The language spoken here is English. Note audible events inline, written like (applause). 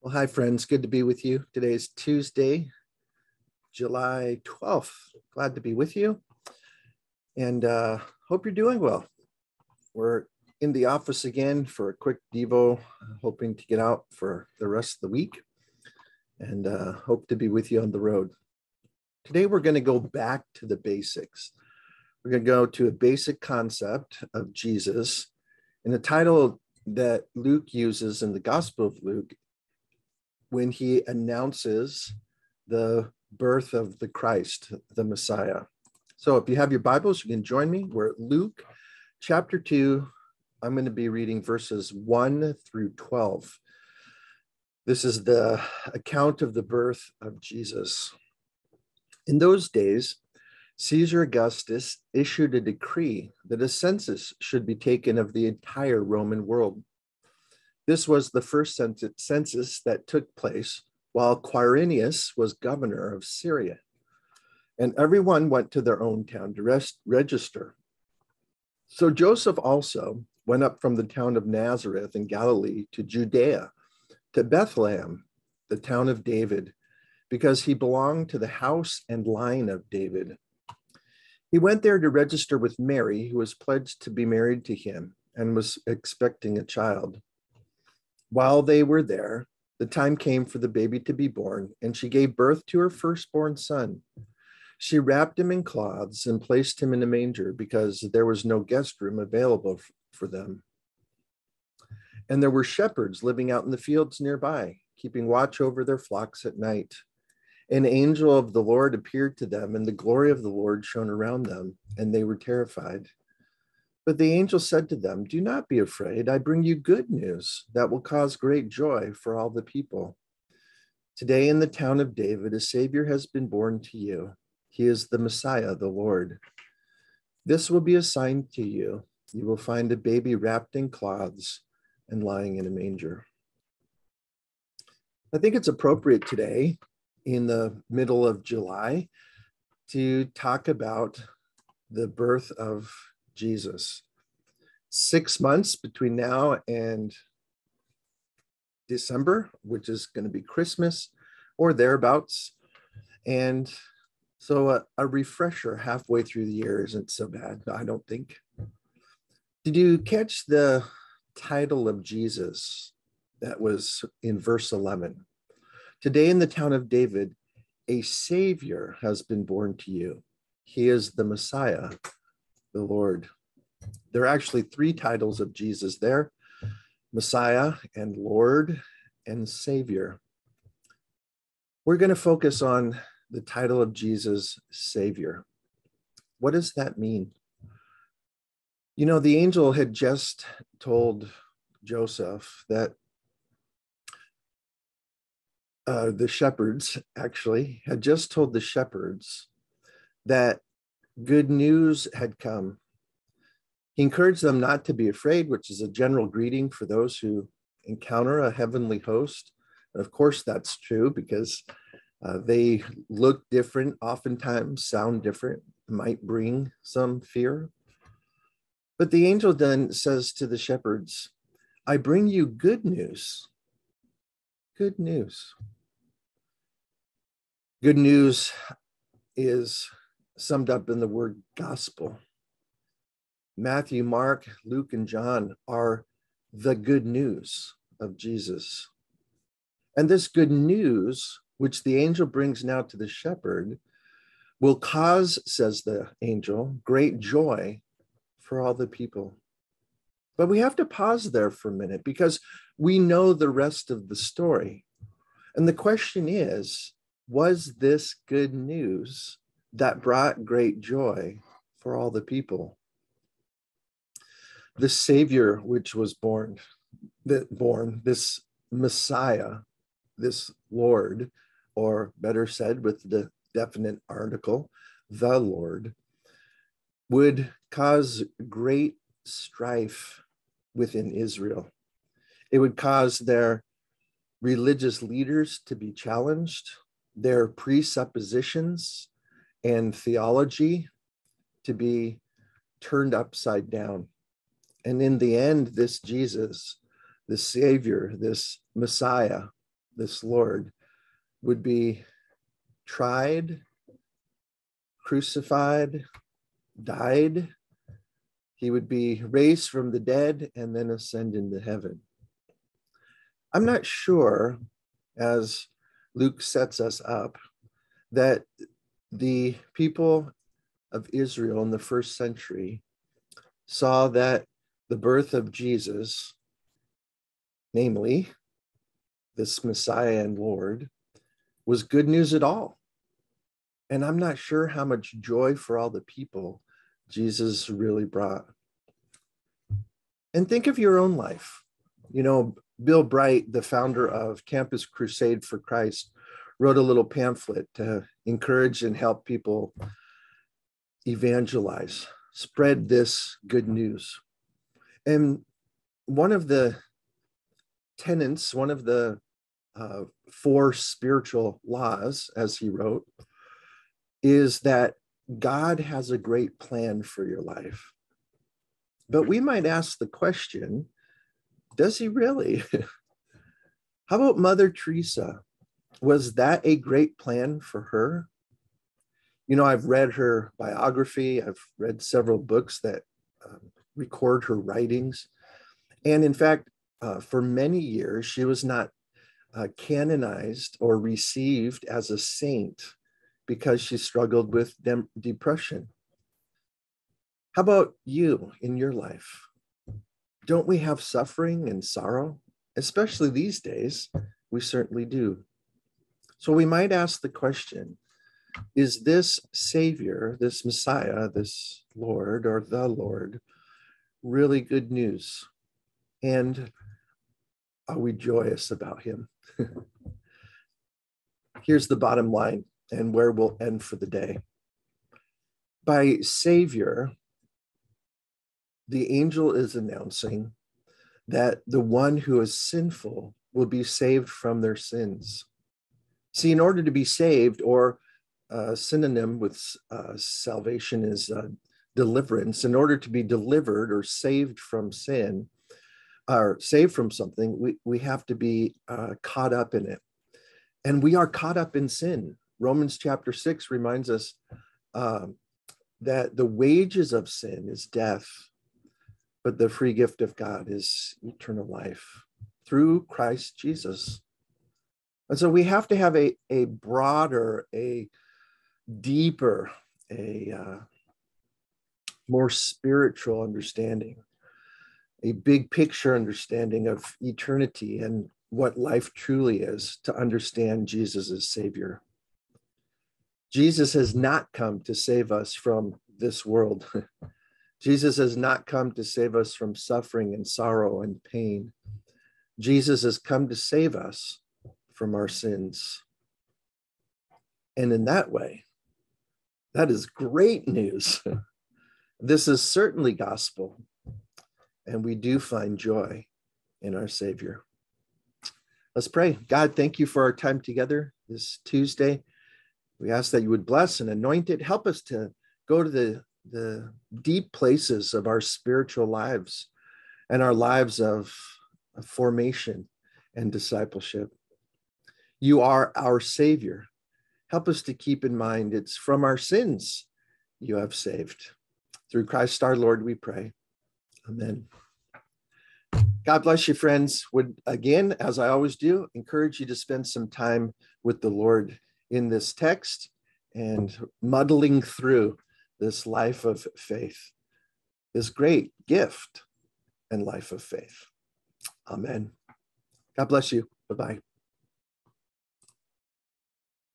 Well, hi, friends. Good to be with you. Today is Tuesday, July 12th. Glad to be with you and uh, hope you're doing well. We're in the office again for a quick Devo, hoping to get out for the rest of the week and uh, hope to be with you on the road. Today, we're going to go back to the basics. We're going to go to a basic concept of Jesus. And the title that Luke uses in the Gospel of Luke when he announces the birth of the Christ, the Messiah. So if you have your Bibles, you can join me. We're at Luke chapter 2. I'm going to be reading verses 1 through 12. This is the account of the birth of Jesus. In those days, Caesar Augustus issued a decree that a census should be taken of the entire Roman world. This was the first census that took place while Quirinius was governor of Syria. And everyone went to their own town to rest, register. So Joseph also went up from the town of Nazareth in Galilee to Judea, to Bethlehem, the town of David, because he belonged to the house and line of David. He went there to register with Mary, who was pledged to be married to him and was expecting a child. While they were there, the time came for the baby to be born, and she gave birth to her firstborn son. She wrapped him in cloths and placed him in a manger because there was no guest room available for them. And there were shepherds living out in the fields nearby, keeping watch over their flocks at night. An angel of the Lord appeared to them, and the glory of the Lord shone around them, and they were terrified. But the angel said to them, Do not be afraid. I bring you good news that will cause great joy for all the people. Today in the town of David, a Savior has been born to you. He is the Messiah, the Lord. This will be a sign to you. You will find a baby wrapped in cloths and lying in a manger. I think it's appropriate today, in the middle of July, to talk about the birth of Jesus. Six months between now and December, which is going to be Christmas or thereabouts. And so a, a, refresher halfway through the year isn't so bad, I don't think. Did you catch the title of Jesus that was in verse 11? Today in the town of David, a Savior has been born to you. He is the Messiah, the Lord. There are actually three titles of Jesus there Messiah and Lord and Savior. We're going to focus on the title of Jesus, Savior. What does that mean? You know, the angel had just told Joseph that uh, the shepherds actually had just told the shepherds that good news had come. He encouraged them not to be afraid, which is a general greeting for those who encounter a heavenly host. And of course, that's true because uh, they look different, oftentimes sound different, might bring some fear. But the angel then says to the shepherds, I bring you good news. Good news. Good news is summed up in the word gospel. Matthew, Mark, Luke, and John are the good news of Jesus. And this good news, which the angel brings now to the shepherd, will cause, says the angel, great joy for all the people. But we have to pause there for a minute because we know the rest of the story. And the question is was this good news that brought great joy for all the people. The Savior, which was born, that born, this Messiah, this Lord, or better said, with the definite article, the Lord, would cause great strife within Israel. It would cause their religious leaders to be challenged, their presuppositions and theology to be turned upside down. And in the end, this Jesus, this Savior, this Messiah, this Lord, would be tried, crucified, died. He would be raised from the dead and then ascend into heaven. I'm not sure, as Luke sets us up, that the people of Israel in the first century saw that the birth of Jesus, namely this Messiah and Lord, was good news at all. And I'm not sure how much joy for all the people Jesus really brought. And think of your own life. You know, Bill Bright, the founder of Campus Crusade for Christ, wrote a little pamphlet to encourage and help people evangelize, spread this good news. And one of the tenets, one of the uh, four spiritual laws, as he wrote, is that God has a great plan for your life. But we might ask the question does he really? (laughs) How about Mother Teresa? Was that a great plan for her? You know, I've read her biography, I've read several books that um, record her writings. And in fact, uh, for many years, she was not uh, canonized or received as a saint because she struggled with dem- depression. How about you in your life? Don't we have suffering and sorrow? Especially these days, we certainly do. So we might ask the question Is this Savior, this Messiah, this Lord or the Lord, really good news? And are we joyous about him? (laughs) Here's the bottom line and where we'll end for the day. By Savior, the angel is announcing that the one who is sinful will be saved from their sins. See, in order to be saved, or a synonym with uh, salvation is uh, deliverance, in order to be delivered or saved from sin, or saved from something, we, we have to be uh, caught up in it. And we are caught up in sin. Romans chapter 6 reminds us um, that the wages of sin is death, but the free gift of God is eternal life through Christ Jesus. And so we have to have a, a broader, a deeper, a uh, more spiritual understanding a big picture understanding of eternity and what life truly is to understand Jesus as Savior. Jesus has not come to save us from this world. (laughs) Jesus has not come to save us from suffering and sorrow and pain. Jesus has come to save us from our sins. And in that way, that is great news. (laughs) this is certainly gospel and we do find joy in our Savior. Let's pray. God, thank you for our time together this Tuesday. We ask that you would bless and anoint it. Help us to go to the, the deep places of our spiritual lives and our lives of, of formation and discipleship. You are our Savior. Help us to keep in mind it's from our sins you have saved. Through Christ our Lord, we pray. Amen. God bless you, friends. Would again, as I always do, encourage you to spend some time with the Lord in this text and muddling through this life of faith, this great gift and life of faith. Amen. God bless you. Bye bye.